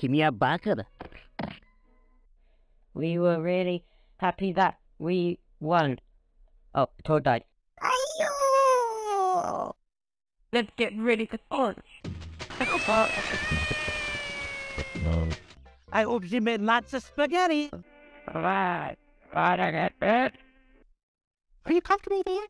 Kimia We were really happy that we won. Oh, Toad died. Let's get ready to punch. I hope she made lots of spaghetti. Right. Right, I get it. Are you comfortable there?